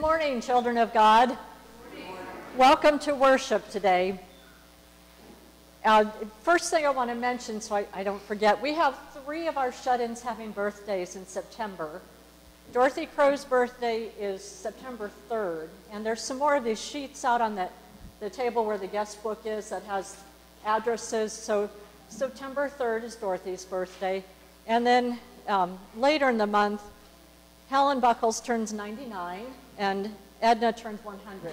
morning, children of God. Welcome to worship today. Uh, first thing I want to mention, so I, I don't forget, we have three of our shut-ins having birthdays in September. Dorothy Crow's birthday is September 3rd, and there's some more of these sheets out on the, the table where the guest book is that has addresses. So September 3rd is Dorothy's birthday. And then um, later in the month, Helen Buckles turns 99, and Edna turns 100.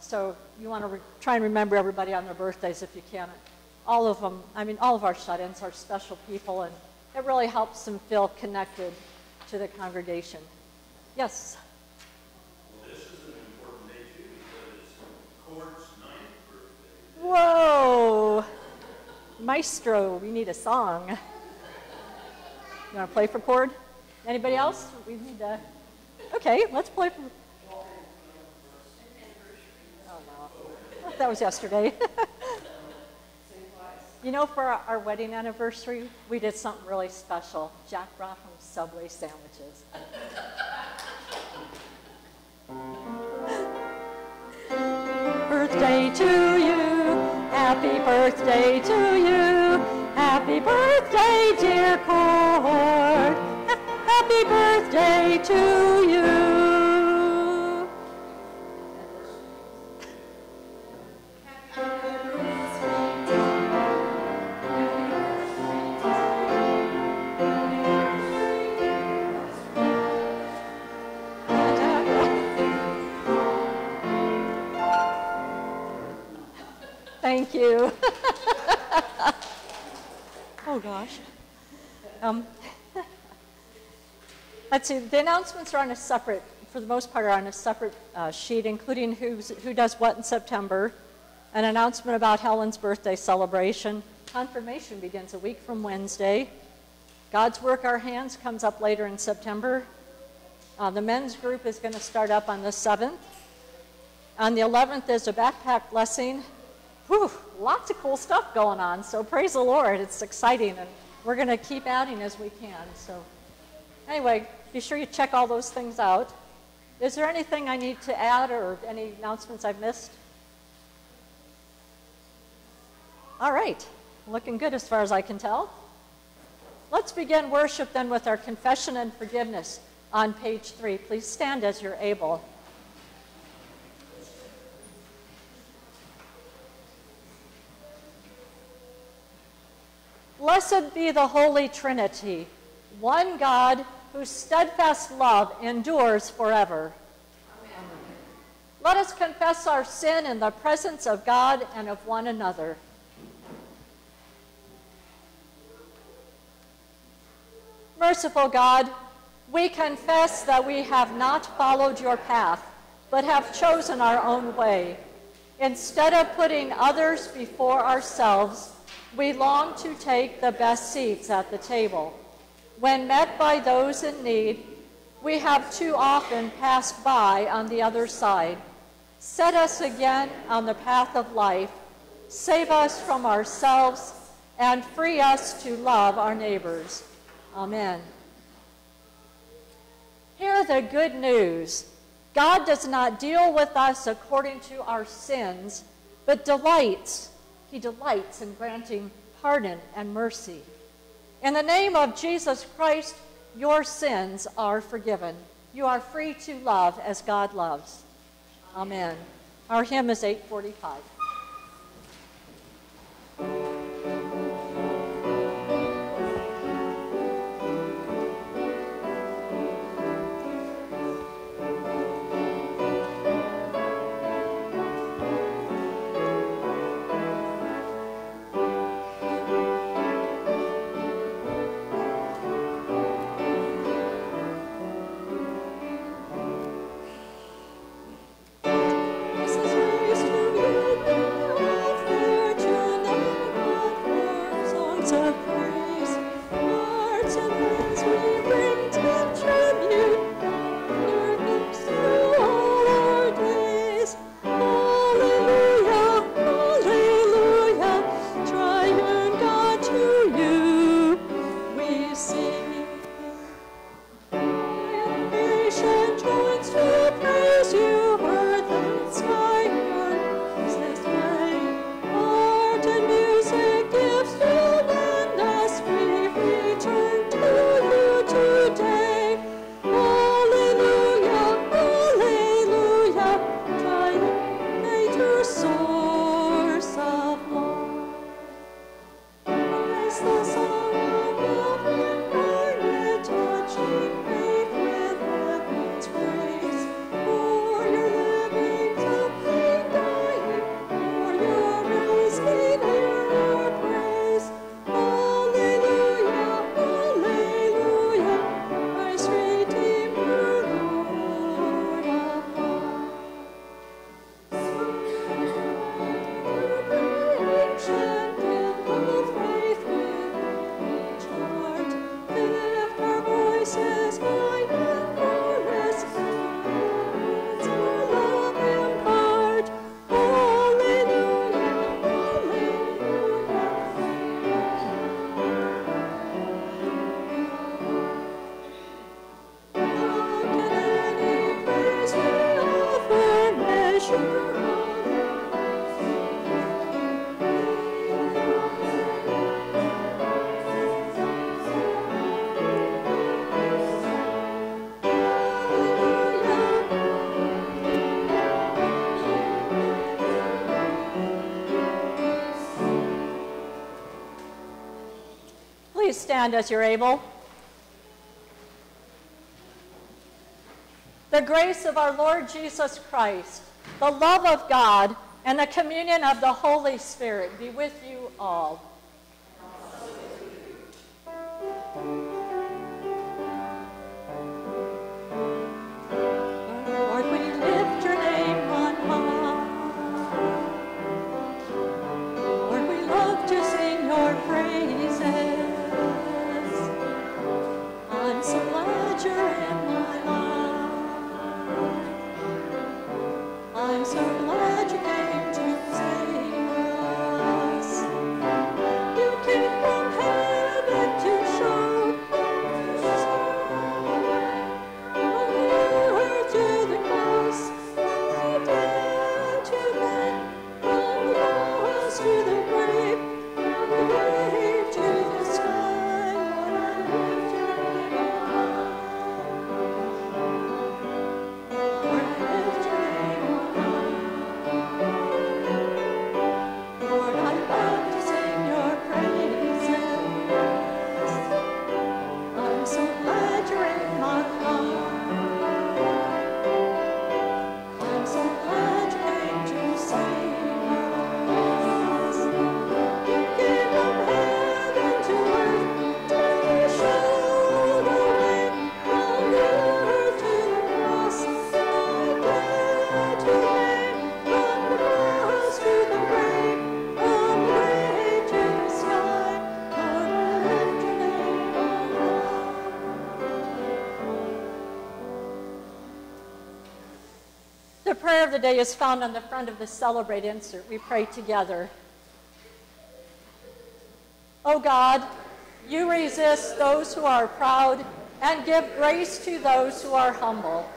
So you want to try and remember everybody on their birthdays if you can. All of them, I mean, all of our shut-ins are special people, and it really helps them feel connected to the congregation. Yes? Well, this is an important day too because it's Court's ninth birthday. Whoa! Maestro, we need a song. You want to play for chord? Anybody else? We need to. Okay, let's play for. Oh no, that was yesterday. you know, for our, wedding anniversary, we did something really special. Jack brought home Subway sandwiches. birthday to you. Happy birthday to you. Happy birthday, dear Cord. Happy birthday to you. Thank you. oh gosh. Um, let's see, the announcements are on a separate, for the most part, are on a separate uh, sheet, including who's, who does what in September, an announcement about Helen's birthday celebration. Confirmation begins a week from Wednesday. God's Work Our Hands comes up later in September. Uh, the men's group is going to start up on the 7th. On the 11th is a backpack blessing whew, lots of cool stuff going on. So praise the Lord. It's exciting, and we're going to keep adding as we can. So anyway, be sure you check all those things out. Is there anything I need to add or any announcements I've missed? All right, looking good as far as I can tell. Let's begin worship then with our confession and forgiveness on page three. Please stand as you're able. Blessed be the Holy Trinity, one God whose steadfast love endures forever. Amen. Let us confess our sin in the presence of God and of one another. Merciful God, we confess that we have not followed your path, but have chosen our own way. Instead of putting others before ourselves, we long to take the best seats at the table. When met by those in need, we have too often passed by on the other side. Set us again on the path of life, save us from ourselves, and free us to love our neighbors. Amen. Hear the good news. God does not deal with us according to our sins, but delights he delights in granting pardon and mercy. In the name of Jesus Christ, your sins are forgiven. You are free to love as God loves. Amen. Our hymn is 845. Stand as you're able. The grace of our Lord Jesus Christ, the love of God, and the communion of the Holy Spirit be with you all. The prayer of the day is found on the front of the Celebrate insert. We pray together. O God, you resist those who are proud and give grace to those who are humble.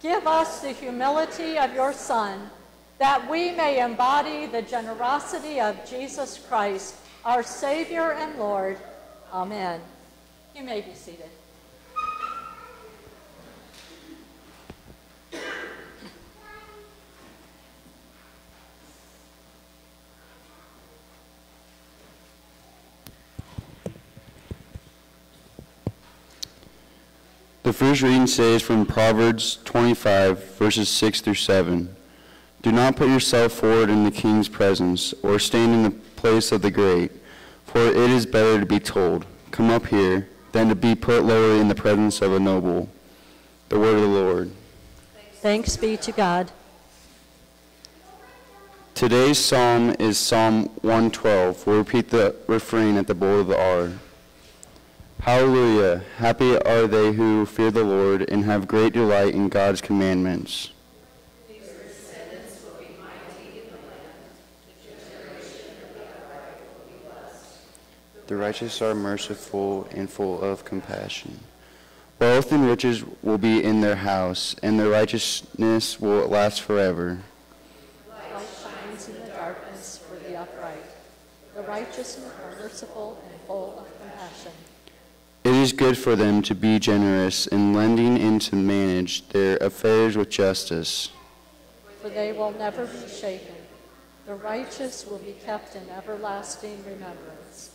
Give us the humility of your Son, that we may embody the generosity of Jesus Christ, our Savior and Lord. Amen. You may be seated. The first reading says from Proverbs 25, verses 6 through 7. Do not put yourself forward in the king's presence, or stand in the place of the great, for it is better to be told, Come up here, than to be put lower in the presence of a noble. The word of the Lord. Thanks be to God. Today's psalm is Psalm 112. We'll repeat the refrain at the bowl of the R. Hallelujah. Happy are they who fear the Lord and have great delight in God's commandments. The righteous are merciful and full of compassion. Wealth and riches will be in their house, and their righteousness will last forever. Light shines in the darkness for the upright. The righteous are merciful and full of. It is good for them to be generous in lending and to manage their affairs with justice. For they will never be shaken. The righteous will be kept in everlasting remembrance.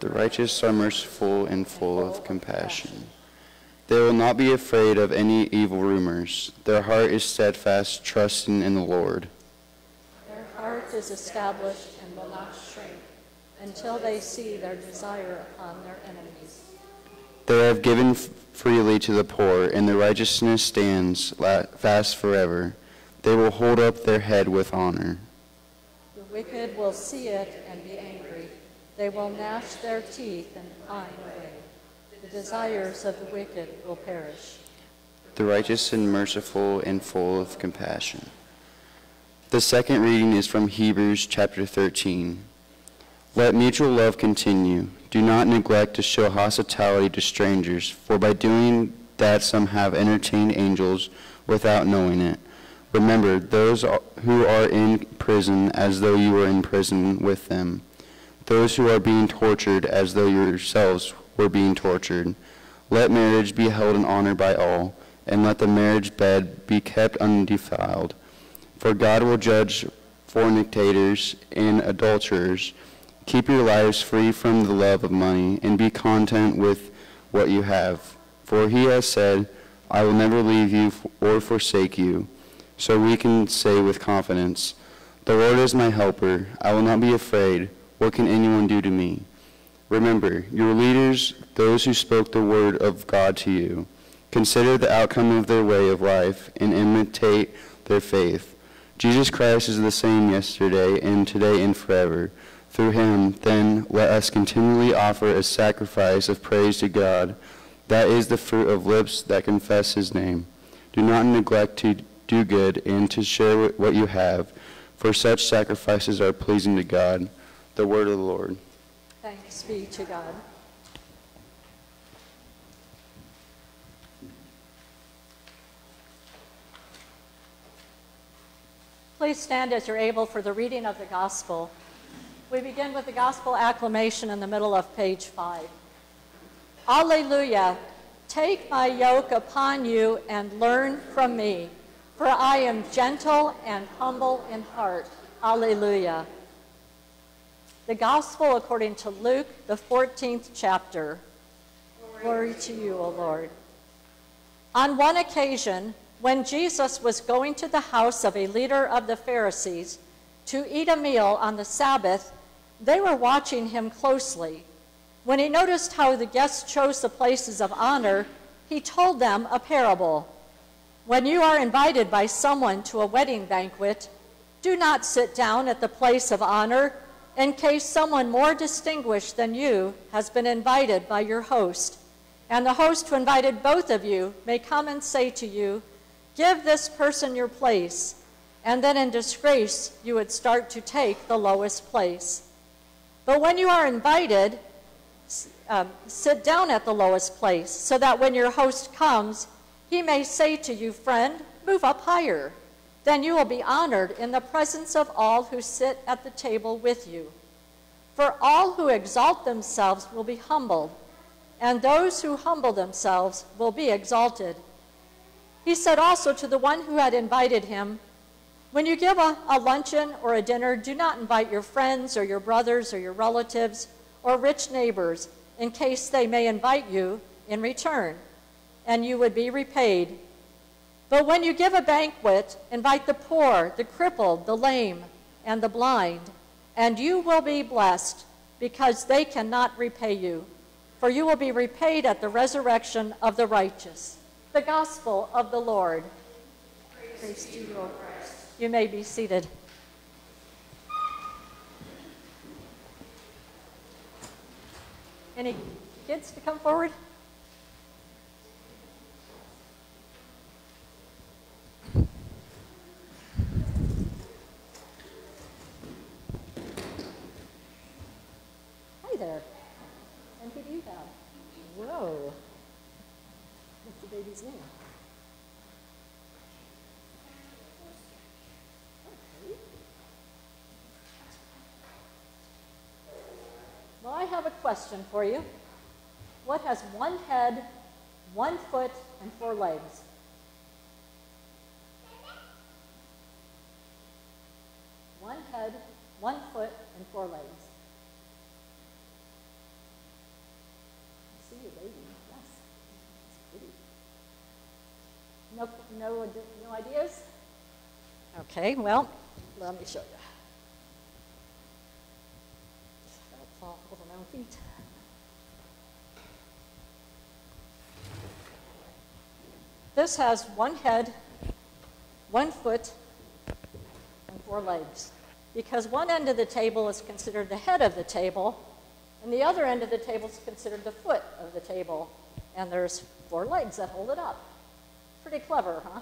The righteous are merciful and full of compassion. They will not be afraid of any evil rumors. Their heart is steadfast, trusting in the Lord. Their heart is established and will not shrink until they see their desire upon their enemies. They have given freely to the poor, and their righteousness stands fast forever. They will hold up their head with honor. The wicked will see it and be angry. They will gnash their teeth and pine away. The desires of the wicked will perish. the righteous and merciful and full of compassion. The second reading is from Hebrews chapter 13. Let mutual love continue. Do not neglect to show hospitality to strangers, for by doing that some have entertained angels without knowing it. Remember those who are in prison as though you were in prison with them, those who are being tortured as though yourselves were being tortured. Let marriage be held in honor by all, and let the marriage bed be kept undefiled. For God will judge fornicators and adulterers Keep your lives free from the love of money, and be content with what you have. For he has said, I will never leave you or forsake you. So we can say with confidence, The Lord is my helper. I will not be afraid. What can anyone do to me? Remember, your leaders, those who spoke the word of God to you, consider the outcome of their way of life and imitate their faith. Jesus Christ is the same yesterday and today and forever. Through him, then, let us continually offer a sacrifice of praise to God. That is the fruit of lips that confess his name. Do not neglect to do good and to share what you have, for such sacrifices are pleasing to God. The word of the Lord. Thanks be to God. Please stand as you're able for the reading of the gospel. We begin with the gospel acclamation in the middle of page 5. Alleluia! Take my yoke upon you and learn from me, for I am gentle and humble in heart. Alleluia. The Gospel according to Luke, the 14th chapter. Glory to you, O Lord. On one occasion, when Jesus was going to the house of a leader of the Pharisees to eat a meal on the Sabbath, they were watching him closely. When he noticed how the guests chose the places of honor, he told them a parable. When you are invited by someone to a wedding banquet, do not sit down at the place of honor in case someone more distinguished than you has been invited by your host. And the host who invited both of you may come and say to you, Give this person your place. And then in disgrace, you would start to take the lowest place. But when you are invited, um, sit down at the lowest place, so that when your host comes, he may say to you, Friend, move up higher. Then you will be honored in the presence of all who sit at the table with you. For all who exalt themselves will be humbled, and those who humble themselves will be exalted. He said also to the one who had invited him, When you give a, a, luncheon or a dinner, do not invite your friends or your brothers or your relatives or rich neighbors, in case they may invite you in return, and you would be repaid. But when you give a banquet, invite the poor, the crippled, the lame, and the blind, and you will be blessed, because they cannot repay you. For you will be repaid at the resurrection of the righteous. The gospel of the Lord. Praise, Praise you, Lord. You may be seated. Any kids to come forward? Hi there. And who do you have? Whoa. What's the baby's name? Okay. Well, I have a question for you. What has one head, one foot, and four legs? One head, one foot, and four legs. I see you, baby. Yes. It's pretty. No, no, no ideas? Okay, well, let me show you. fall over my own feet. This has one head, one foot, and four legs. Because one end of the table is considered the head of the table, and the other end of the table is considered the foot of the table. And there's four legs that hold it up. Pretty clever, huh?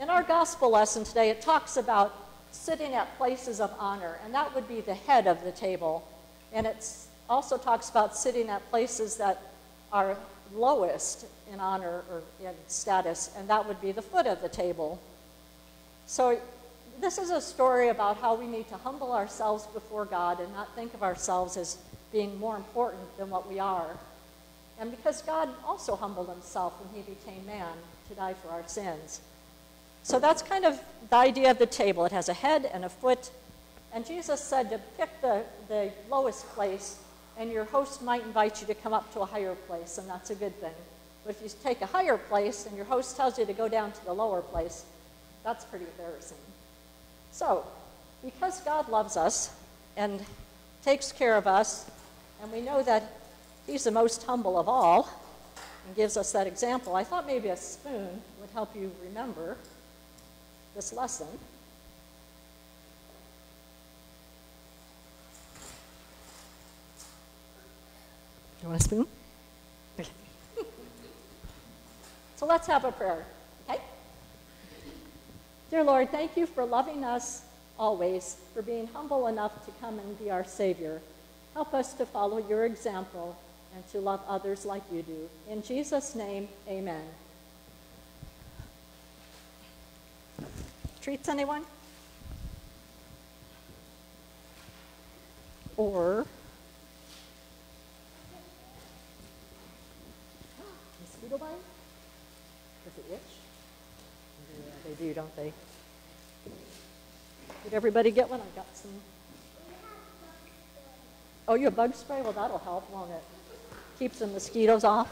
In our gospel lesson today, it talks about sitting at places of honor, and that would be the head of the table. And it also talks about sitting at places that are lowest in honor or in status, and that would be the foot of the table. So this is a story about how we need to humble ourselves before God and not think of ourselves as being more important than what we are. And because God also humbled himself when he became man to die for our sins. So that's kind of the idea of the table. It has a head and a foot And Jesus said to pick the, the lowest place, and your host might invite you to come up to a higher place, and that's a good thing. But if you take a higher place and your host tells you to go down to the lower place, that's pretty embarrassing. So, because God loves us and takes care of us, and we know that He's the most humble of all and gives us that example, I thought maybe a spoon would help you remember this lesson. You want a spoon? Okay. so let's have a prayer, okay? Dear Lord, thank you for loving us always, for being humble enough to come and be our Savior. Help us to follow your example and to love others like you do. In Jesus' name, amen. Treats anyone? Or mosquito bite? Does it itch? Yeah, they do, don't they? Did everybody get one? I got some. Oh, you have bug spray? Well, that'll help, won't it? Keeps the mosquitoes off.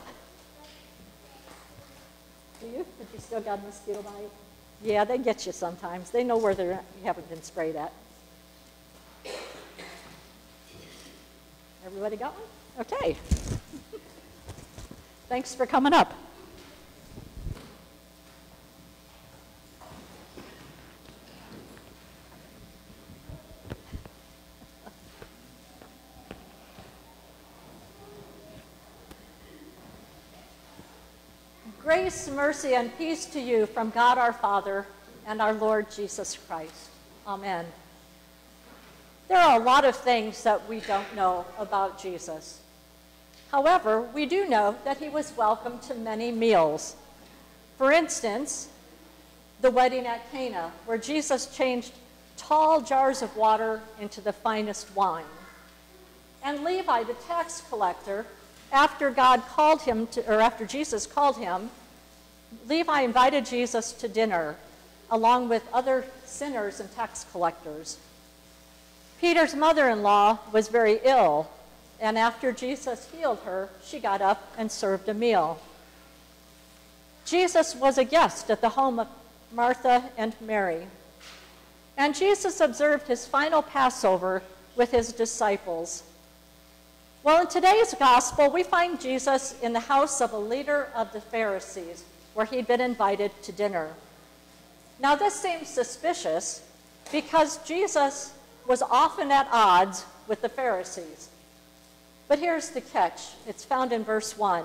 Do you? Have you still got a mosquito bite? Yeah, they get you sometimes. They know where they're, you haven't been sprayed at. Everybody got one? Okay. Thanks for coming up. Grace, mercy, and peace to you from God our Father and our Lord Jesus Christ. Amen. There are a lot of things that we don't know about Jesus. However, we do know that he was welcome to many meals. For instance, the wedding at Cana, where Jesus changed tall jars of water into the finest wine. And Levi, the tax collector, after God called him to, or after Jesus called him, Levi invited Jesus to dinner along with other sinners and tax collectors. Peter's mother in law was very ill, and after Jesus healed her, she got up and served a meal. Jesus was a guest at the home of Martha and Mary. And Jesus observed his final Passover with his disciples. Well, in today's gospel, we find Jesus in the house of a leader of the Pharisees, where he'd been invited to dinner. Now, this seems suspicious because Jesus was often at odds with the Pharisees. But here's the catch it's found in verse 1.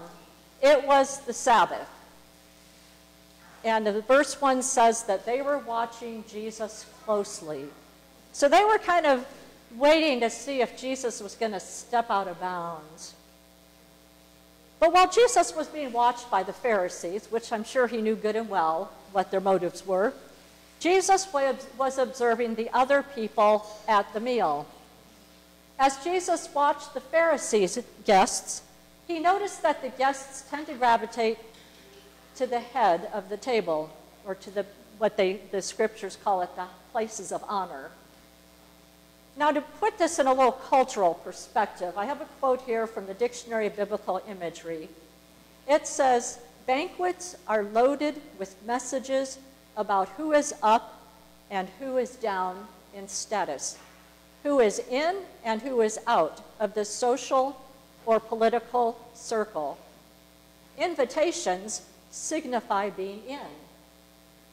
It was the Sabbath. And the verse 1 says that they were watching Jesus closely. So they were kind of waiting to see if Jesus was going to step out of bounds. But while Jesus was being watched by the Pharisees, which I'm sure he knew good and well what their motives were, Jesus was observing the other people at the meal. As Jesus watched the Pharisees' guests, he noticed that the guests tend to gravitate to the head of the table, or to the, what they, the scriptures call it the places of honor. Now, to put this in a little cultural perspective, I have a quote here from the Dictionary of Biblical Imagery. It says, Banquets are loaded with messages about who is up and who is down in status, who is in and who is out of the social or political circle. Invitations signify being in.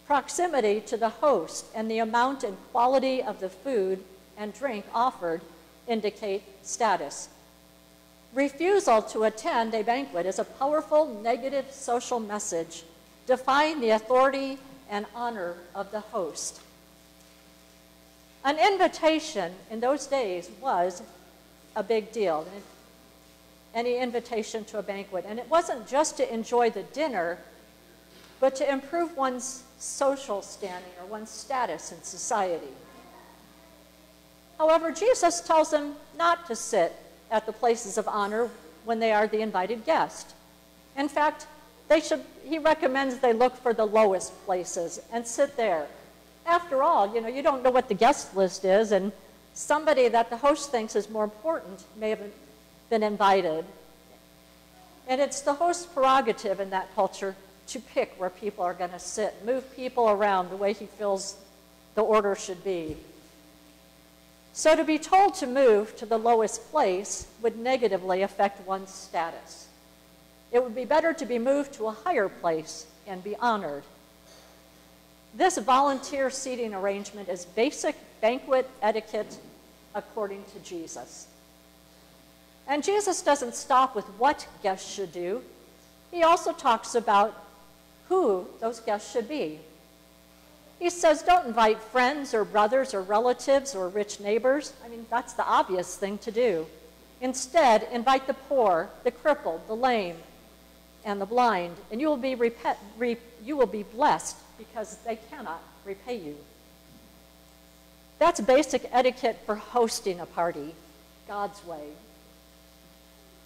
Proximity to the host and the amount and quality of the food and drink offered indicate status. Refusal to attend a banquet is a powerful negative social message defying the authority and honor of the host. An invitation in those days was a big deal, any invitation to a banquet. And it wasn't just to enjoy the dinner, but to improve one's social standing or one's status in society. However, Jesus tells them not to sit at the places of honor when they are the invited guest. In fact, they should, he recommends they look for the lowest places and sit there. After all, you know, you don't know what the guest list is, and Somebody that the host thinks is more important may have been invited. And it's the host's prerogative in that culture to pick where people are going to sit, move people around the way he feels the order should be. So to be told to move to the lowest place would negatively affect one's status. It would be better to be moved to a higher place and be honored. This volunteer seating arrangement is basic banquet etiquette according to Jesus. And Jesus doesn't stop with what guests should do. He also talks about who those guests should be. He says, don't invite friends or brothers or relatives or rich neighbors. I mean, that's the obvious thing to do. Instead, invite the poor, the crippled, the lame, and the blind, and you will be, you will be blessed because they cannot repay you. That's basic etiquette for hosting a party, God's way.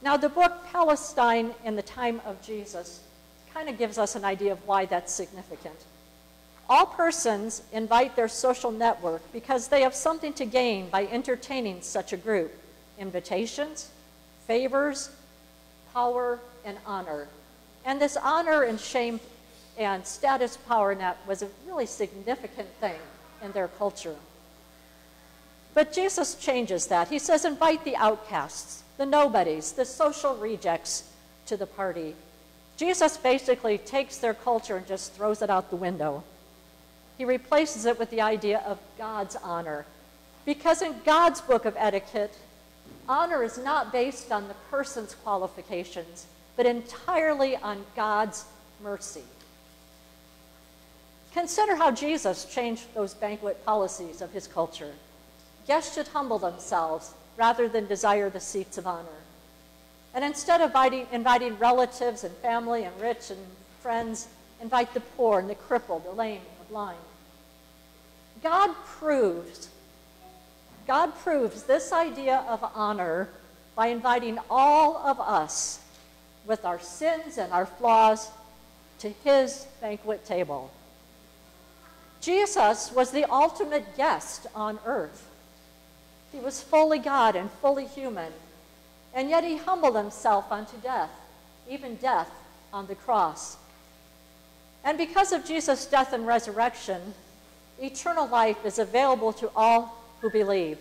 Now, the book Palestine in the Time of Jesus kind of gives us an idea of why that's significant. All persons invite their social network because they have something to gain by entertaining such a group invitations, favors, power, and honor. And this honor and shame and status power net was a really significant thing in their culture. But Jesus changes that. He says, invite the outcasts, the nobodies, the social rejects to the party. Jesus basically takes their culture and just throws it out the window. He replaces it with the idea of God's honor. Because in God's book of etiquette, honor is not based on the person's qualifications, but entirely on God's mercy. Consider how Jesus changed those banquet policies of his culture. Guests should humble themselves rather than desire the seats of honor. And instead of inviting, relatives and family and rich and friends, invite the poor and the crippled, the lame, the blind. God proves, God proves this idea of honor by inviting all of us with our sins and our flaws to his banquet table. Jesus was the ultimate guest on earth. He was fully God and fully human, and yet he humbled himself unto death, even death on the cross. And because of Jesus' death and resurrection, eternal life is available to all who believe.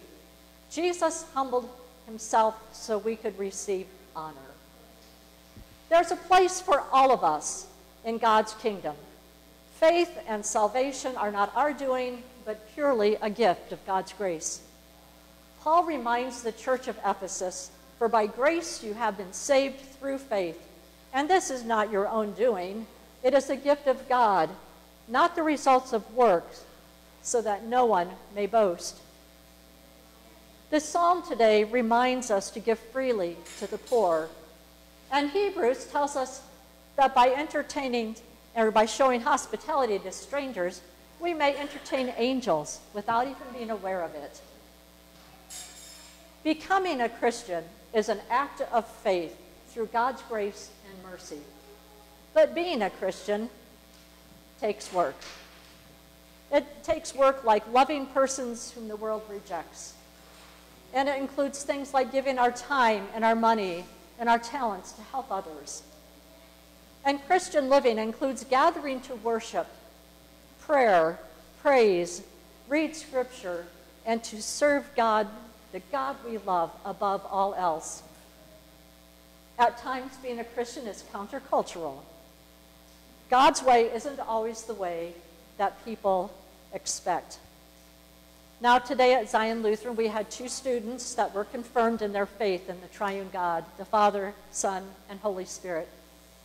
Jesus humbled himself so we could receive honor. There's a place for all of us in God's kingdom. Faith and salvation are not our doing, but purely a gift of God's grace. Paul reminds the church of Ephesus, For by grace you have been saved through faith, and this is not your own doing, it is a gift of God, not the results of works, so that no one may boast. This psalm today reminds us to give freely to the poor. And Hebrews tells us that by entertaining or by showing hospitality to strangers, we may entertain angels without even being aware of it. Becoming a Christian is an act of faith through God's grace and mercy. But being a Christian takes work. It takes work like loving persons whom the world rejects. And it includes things like giving our time and our money and our talents to help others. And Christian living includes gathering to worship, prayer, praise, read scripture, and to serve God, the God we love, above all else. At times, being a Christian is countercultural. God's way isn't always the way that people expect. Now, today at Zion Lutheran, we had two students that were confirmed in their faith in the triune God, the Father, Son, and Holy Spirit.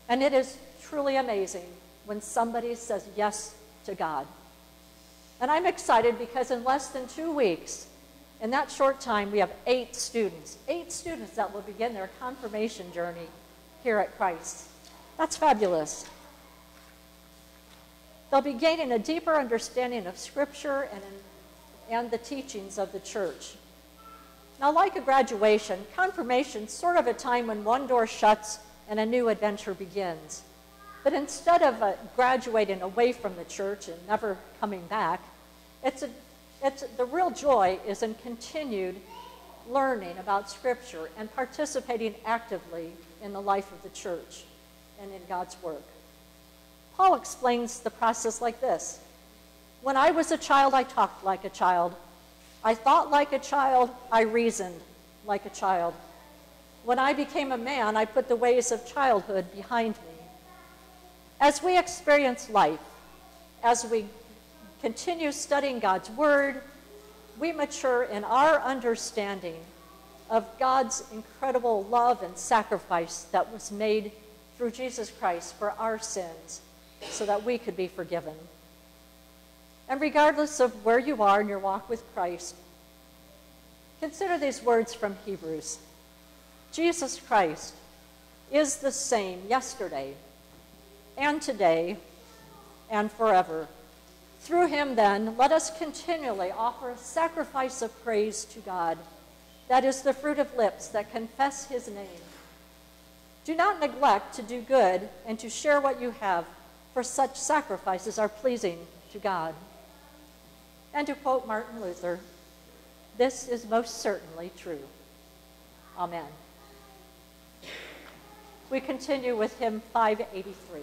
And it is truly amazing when somebody says yes to God. And I'm excited because in less than two weeks, in that short time, we have eight students, eight students that will begin their confirmation journey here at Christ. That's fabulous. They'll be gaining a deeper understanding of Scripture and, and the teachings of the church. Now, like a graduation, confirmation sort of a time when one door shuts and a new adventure begins. But instead of uh, graduating away from the church and never coming back, it's a, It's, the real joy is in continued learning about Scripture and participating actively in the life of the church and in God's work. Paul explains the process like this When I was a child, I talked like a child. I thought like a child. I reasoned like a child. When I became a man, I put the ways of childhood behind me. As we experience life, as we continue studying God's Word, we mature in our understanding of God's incredible love and sacrifice that was made through Jesus Christ for our sins so that we could be forgiven. And regardless of where you are in your walk with Christ, consider these words from Hebrews Jesus Christ is the same yesterday and today and forever. Through him, then, let us continually offer a sacrifice of praise to God. That is the fruit of lips that confess his name. Do not neglect to do good and to share what you have, for such sacrifices are pleasing to God. And to quote Martin Luther, this is most certainly true. Amen. We continue with hymn 583.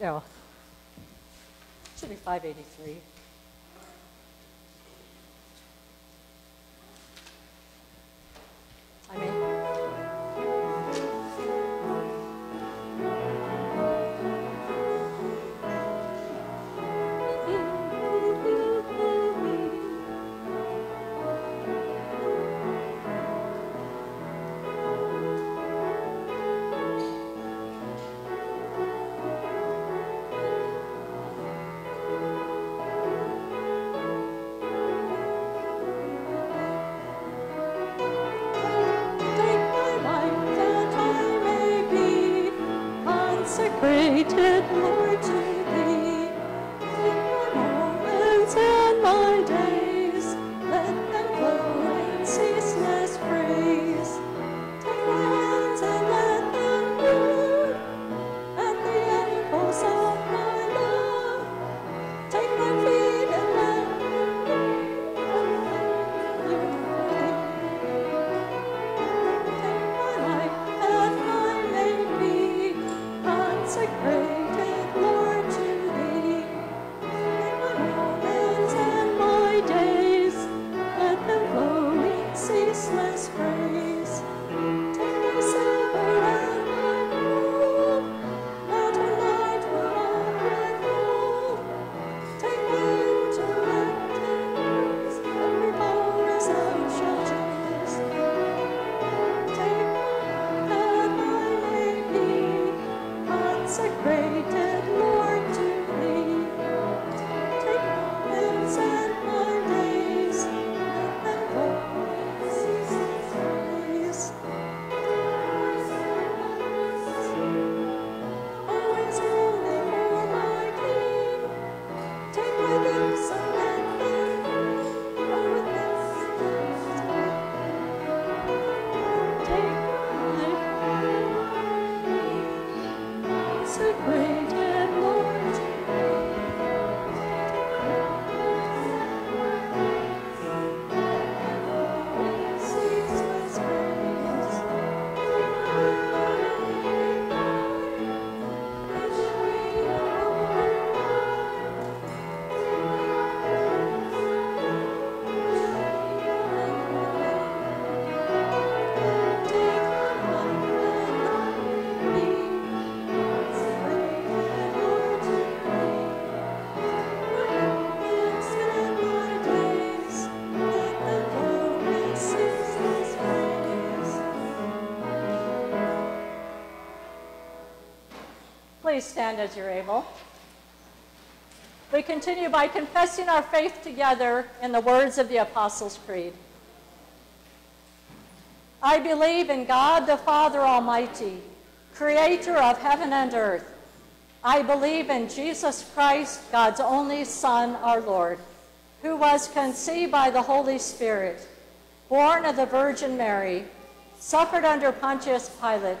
No. Should be 583. I mean, consecrated, Lord, to Thee. Please stand as you're able. We continue by confessing our faith together in the words of the Apostles' Creed. I believe in God the Father Almighty, creator of heaven and earth. I believe in Jesus Christ, God's only Son, our Lord, who was conceived by the Holy Spirit, born of the Virgin Mary, suffered under Pontius Pilate,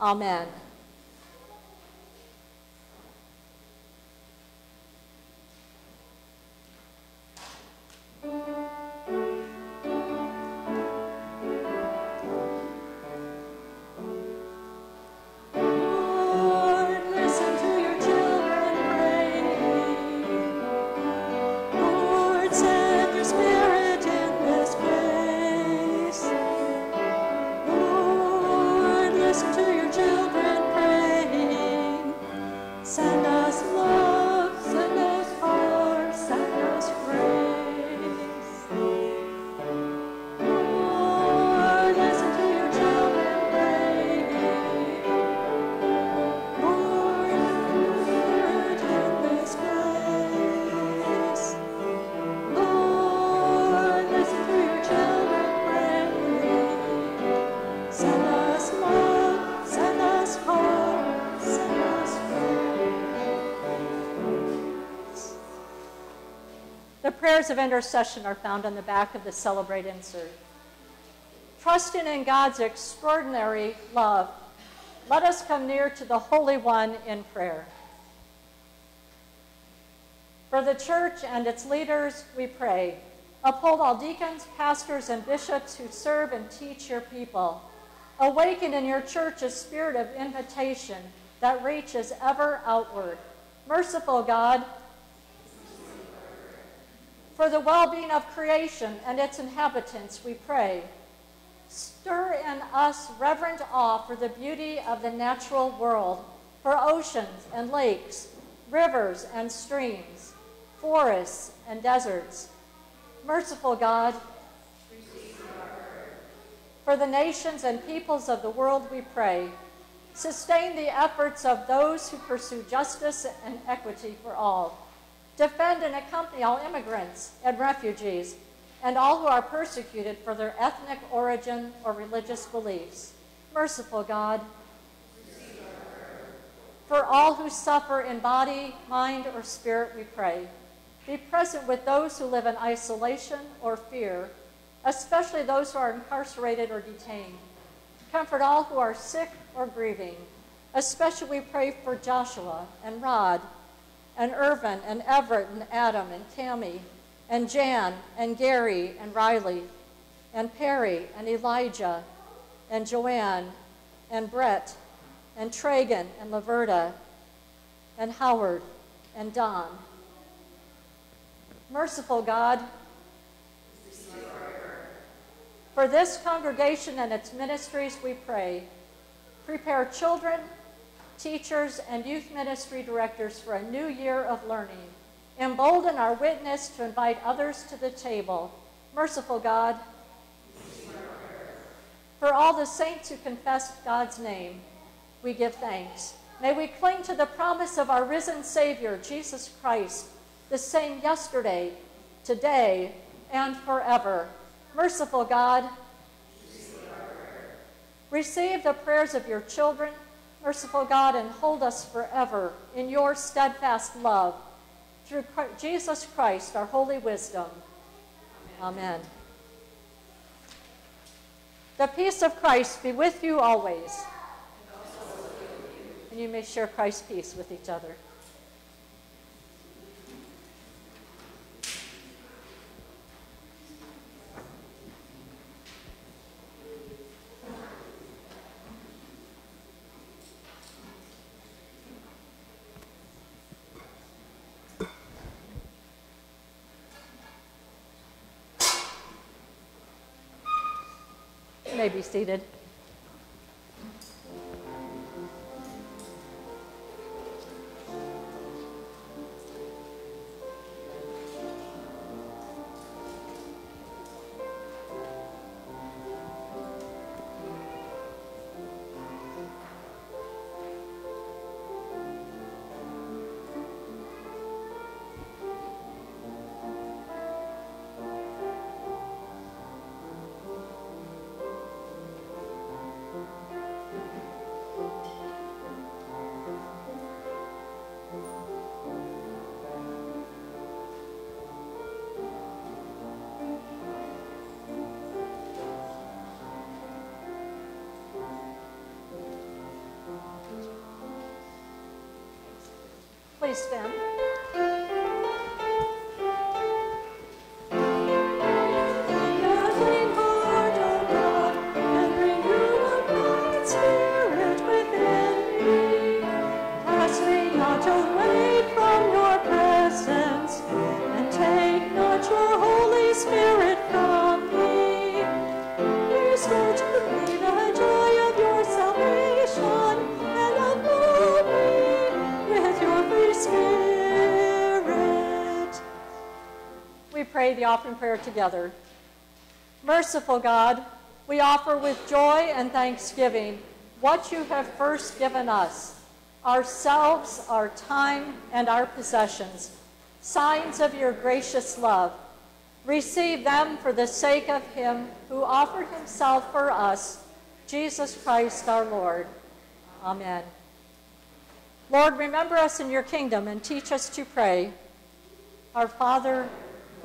Amen. Prayers of intercession are found on the back of the Celebrate insert. Trusting in God's extraordinary love, let us come near to the Holy One in prayer. For the church and its leaders, we pray. Uphold all deacons, pastors, and bishops who serve and teach your people. Awaken in your church a spirit of invitation that reaches ever outward. Merciful God, for the well being of creation and its inhabitants, we pray. Stir in us reverent awe for the beauty of the natural world, for oceans and lakes, rivers and streams, forests and deserts. Merciful God, for the nations and peoples of the world we pray. Sustain the efforts of those who pursue justice and equity for all. Defend and accompany all immigrants and refugees and all who are persecuted for their ethnic origin or religious beliefs. Merciful God, for all who suffer in body, mind, or spirit, we pray. Be present with those who live in isolation or fear, especially those who are incarcerated or detained. Comfort all who are sick or grieving. Especially we pray for Joshua and Rod and Irvin and Everett and Adam and Tammy and Jan and Gary and Riley and Perry and Elijah and Joanne and Brett and Tragan and Laverta and Howard and Don. Merciful God, for this congregation and its ministries we pray. Prepare children, teachers, and youth ministry directors for a new year of learning. Embolden our witness to invite others to the table. Merciful God, for all the saints who confess God's name, we give thanks. May we cling to the promise of our risen Savior, Jesus Christ, the same yesterday, today, and forever. Merciful God, receive the prayers of your children, merciful God, and hold us forever in your steadfast love. Through Jesus Christ, our holy wisdom. Amen. The peace of Christ be with you always. And you may share Christ's peace with each other. May be seated. Please stand. The offering prayer together. Merciful God, we offer with joy and thanksgiving what you have first given us ourselves, our time, and our possessions, signs of your gracious love. Receive them for the sake of him who offered himself for us, Jesus Christ our Lord. Amen. Lord, remember us in your kingdom and teach us to pray. Our Father,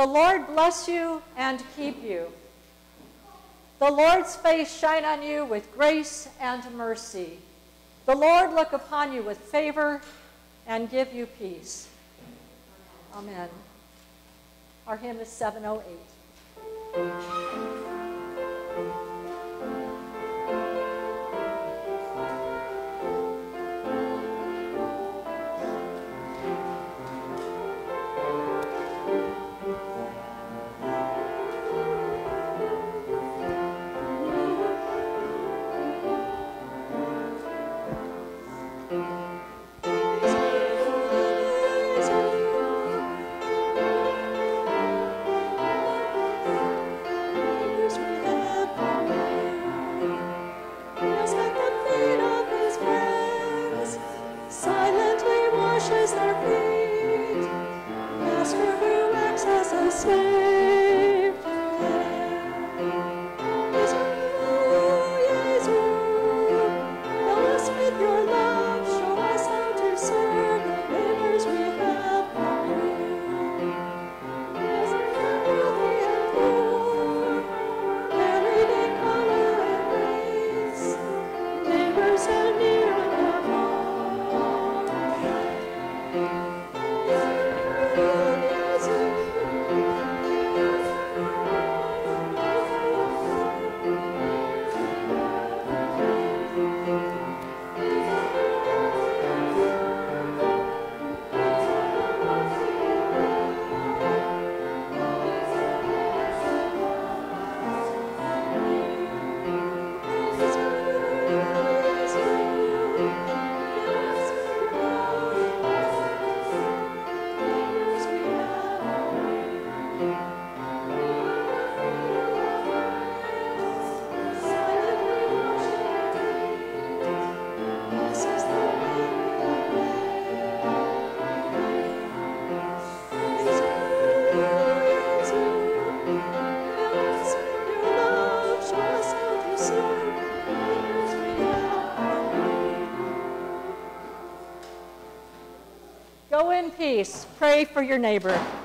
The Lord bless you and keep you. The Lord's face shine on you with grace and mercy. The Lord look upon you with favor and give you peace. Amen. Our hymn is 708. Pray for your neighbor.